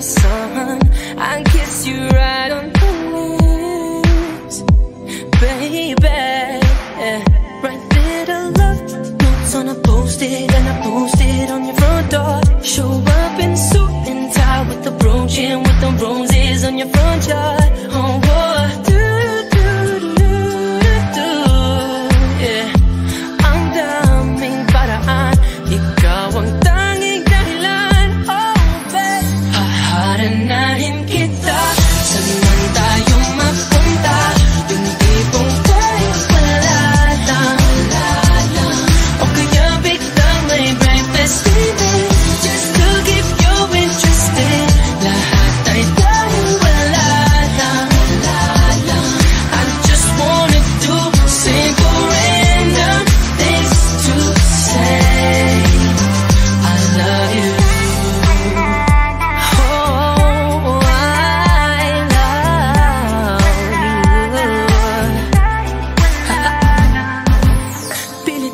inaasahan I'll kiss you right on the lips. Baby, yeah Write little love. Notes on a post-it And I post it on your front door. Show up in suit and tie With the brooch and with the roses on your front yard. Oh,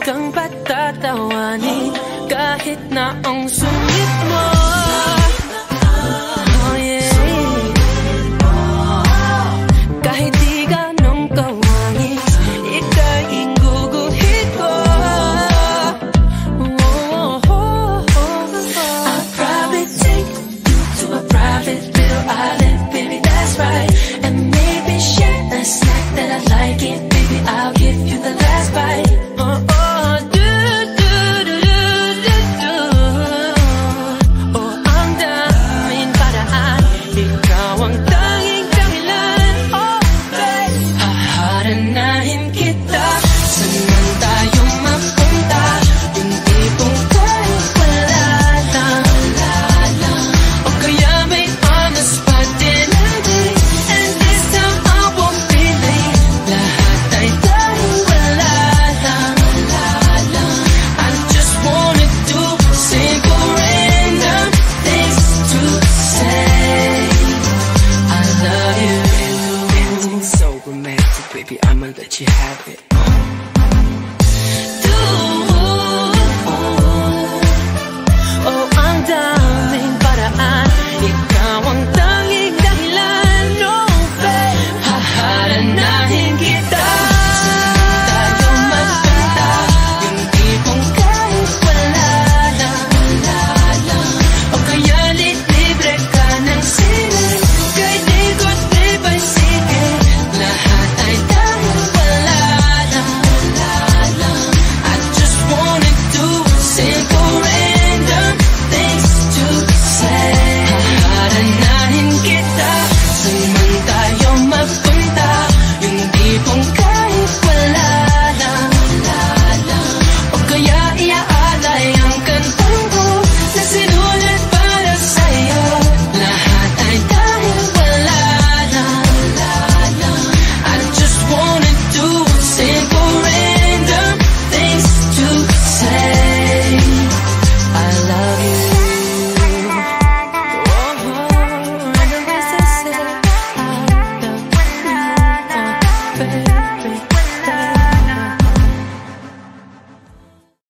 kang patatawanin Kahit na ang sungit mo Baby, I'ma let you have it.